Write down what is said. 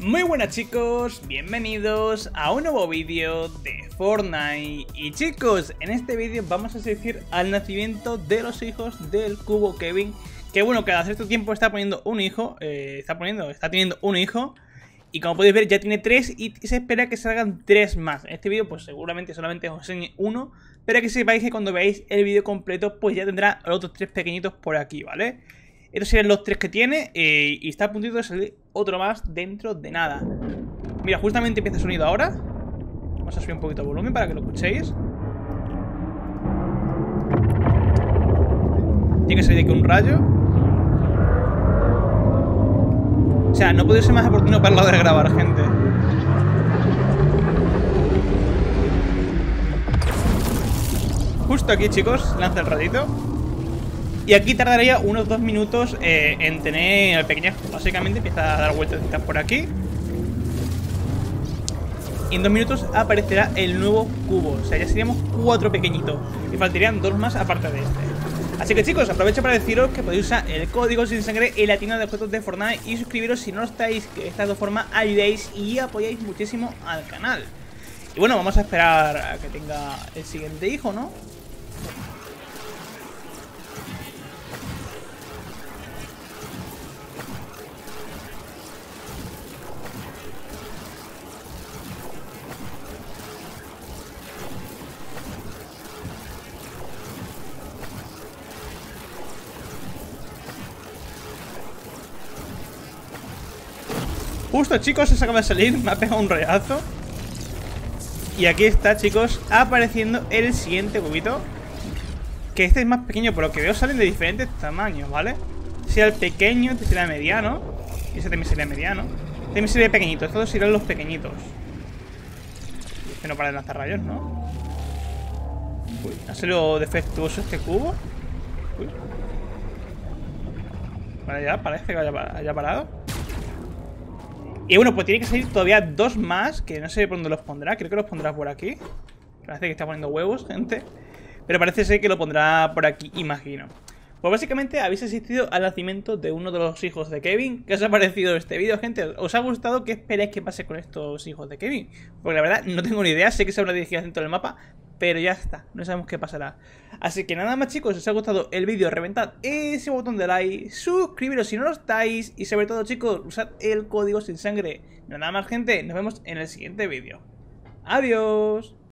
Muy buenas chicos, bienvenidos a un nuevo vídeo de Fortnite. Y chicos, en este vídeo vamos a asistir al nacimiento de los hijos del cubo Kevin Que bueno, cada cierto tiempo está poniendo un hijo, eh, está poniendo, está teniendo un hijo. Y como podéis ver ya tiene tres y se espera que salgan tres más. En este vídeo pues seguramente solamente os enseñe uno Pero que sepáis que cuando veáis el vídeo completo pues ya tendrá los otros tres pequeñitos por aquí, ¿vale? Estos serían los tres que tiene eh, y está a puntito de salir otro más dentro de nada. Mira, justamente empieza el sonido ahora. Vamos a subir un poquito de volumen para que lo escuchéis. Tiene que salir de aquí un rayo. O sea, no puede ser más oportuno para lo de grabar, gente. Justo aquí, chicos, lanza el ratito. Y aquí tardaría unos dos minutos eh, en tener el pequeño. Básicamente empieza a dar vueltas por aquí. Y en dos minutos aparecerá el nuevo cubo. O sea, ya seríamos cuatro pequeñitos. Y faltarían dos más aparte de este. Así que chicos, aprovecho para deciros que podéis usar el código sin sangre en la tienda de objetos de Fortnite y suscribiros si no lo estáis, que de estas dos formas ayudéis y apoyáis muchísimo al canal. Y bueno, vamos a esperar a que tenga el siguiente hijo, ¿no? Justo, chicos, se acaba de salir. Me ha pegado un reazo. Y aquí está, chicos, apareciendo el siguiente cubito. Que este es más pequeño, por lo que veo salen de diferentes tamaños, ¿vale? Si el pequeño, este sería mediano. Y ese también sería mediano. Este también sería pequeñito. Estos dos los pequeñitos. Que no para de lanzar rayos, ¿no? Uy, ¿ha sido defectuoso este cubo? Uy. Vale, ya, parece que haya parado. Y bueno, pues tiene que salir todavía dos más, que no sé por dónde los pondrá. Creo que los pondrá por aquí. Parece que está poniendo huevos, gente. Pero parece ser que lo pondrá por aquí, imagino. Pues básicamente habéis asistido al nacimiento de uno de los hijos de Kevin. ¿Qué os ha parecido este vídeo, gente? ¿Os ha gustado? ¿Qué esperáis que pase con estos hijos de Kevin? Porque la verdad no tengo ni idea. Sé que se habrá dirigido dentro del mapa, pero ya está, no sabemos qué pasará. Así que nada más chicos, si os ha gustado el vídeo, reventad ese botón de like, suscribiros si no lo estáis y sobre todo chicos, usad el código sin sangre. Nada más gente, nos vemos en el siguiente vídeo. Adiós.